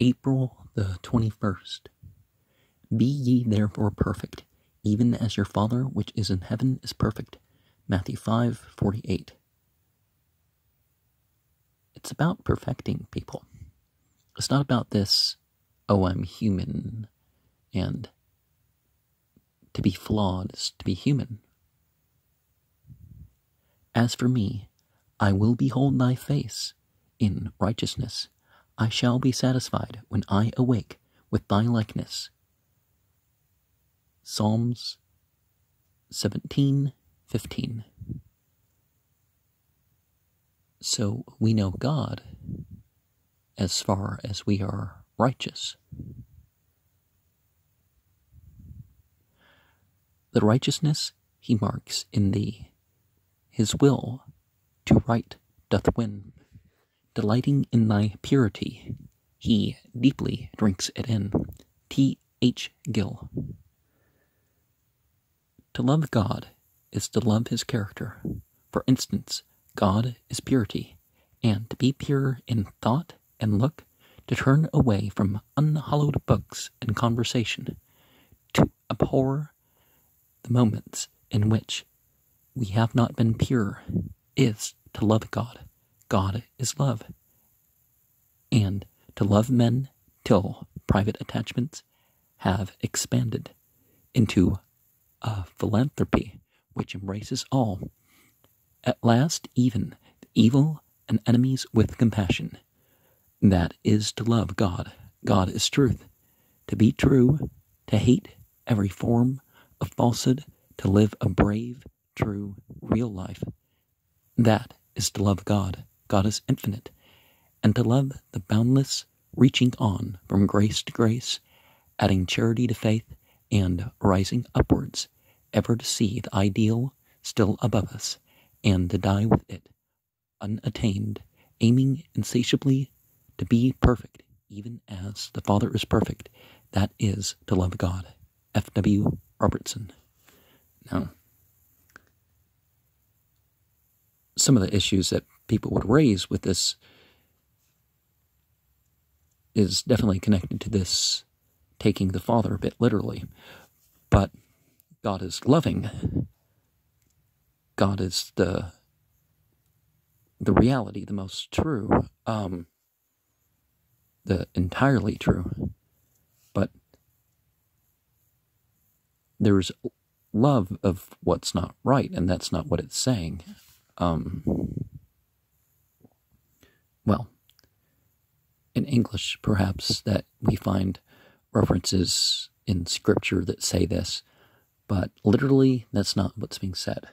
April the 21st. Be ye therefore perfect, even as your Father which is in heaven is perfect. Matthew 5:48. It's about perfecting people. It's not about this, oh, I'm human, and to be flawed is to be human. As for me, I will behold thy face in righteousness. I shall be satisfied when I awake with thy likeness. Psalms 17:15 So we know God as far as we are righteous. The righteousness he marks in thee, his will to right doth win. Delighting in thy purity, he deeply drinks it in. T. H. Gill. To love God is to love his character. For instance, God is purity, and to be pure in thought and look, to turn away from unhallowed books and conversation, to abhor the moments in which we have not been pure, is to love God. God is love. And to love men till private attachments have expanded into a philanthropy which embraces all. At last, even the evil and enemies with compassion. That is to love God. God is truth. To be true, to hate every form of falsehood, to live a brave, true, real life. That is to love God. God is infinite. And to love the boundless, reaching on from grace to grace, adding charity to faith, and rising upwards, ever to see the ideal still above us, and to die with it, unattained, aiming insatiably to be perfect, even as the Father is perfect. That is to love God. F.W. Robertson. Now, some of the issues that people would raise with this is definitely connected to this taking the Father a bit literally. But God is loving. God is the the reality, the most true, um, the entirely true. But there's love of what's not right, and that's not what it's saying. Um, well, in English, perhaps that we find references in Scripture that say this, but literally, that's not what's being said.